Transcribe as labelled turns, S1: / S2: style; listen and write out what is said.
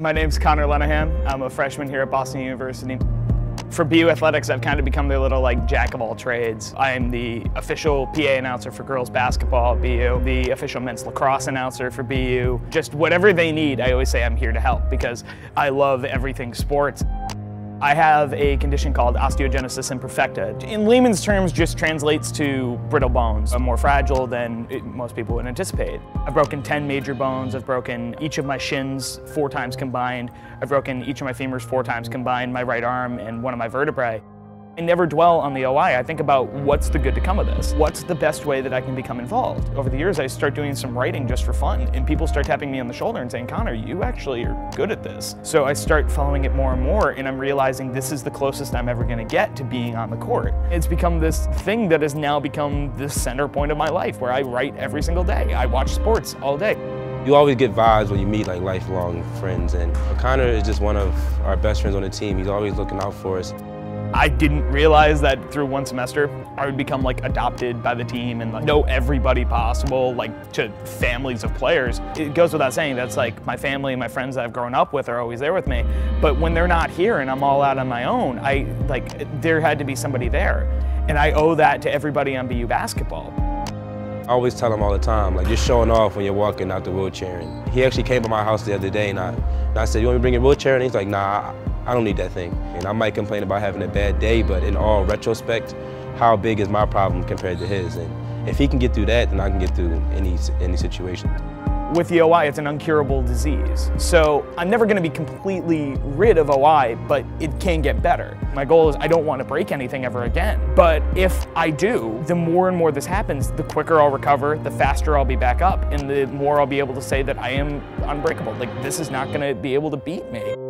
S1: My name's Connor Lenahan. I'm a freshman here at Boston University. For BU Athletics, I've kind of become their little like jack of all trades. I am the official PA announcer for girls basketball at BU, the official men's lacrosse announcer for BU. Just whatever they need, I always say I'm here to help because I love everything sports. I have a condition called osteogenesis imperfecta. In layman's terms, just translates to brittle bones. I'm more fragile than most people would anticipate. I've broken 10 major bones. I've broken each of my shins four times combined. I've broken each of my femurs four times combined, my right arm and one of my vertebrae. I never dwell on the OI. I think about what's the good to come of this? What's the best way that I can become involved? Over the years, I start doing some writing just for fun, and people start tapping me on the shoulder and saying, Connor, you actually are good at this. So I start following it more and more, and I'm realizing this is the closest I'm ever gonna get to being on the court. It's become this thing that has now become the center point of my life, where I write every single day. I watch sports all day.
S2: You always get vibes when you meet like lifelong friends, and Connor is just one of our best friends on the team. He's always looking out for us.
S1: I didn't realize that through one semester, I would become like adopted by the team and like, know everybody possible, like to families of players. It goes without saying, that's like my family and my friends that I've grown up with are always there with me. But when they're not here and I'm all out on my own, I like, there had to be somebody there. And I owe that to everybody on BU basketball.
S2: I always tell him all the time, like just showing off when you're walking out the wheelchair. And he actually came to my house the other day and I, I said, you want me to bring your wheelchair? And he's like, nah, I don't need that thing. And I might complain about having a bad day, but in all retrospect, how big is my problem compared to his? And if he can get through that, then I can get through any, any situation.
S1: With the OI, it's an uncurable disease. So I'm never gonna be completely rid of OI, but it can get better. My goal is I don't want to break anything ever again. But if I do, the more and more this happens, the quicker I'll recover, the faster I'll be back up, and the more I'll be able to say that I am unbreakable. Like this is not gonna be able to beat me.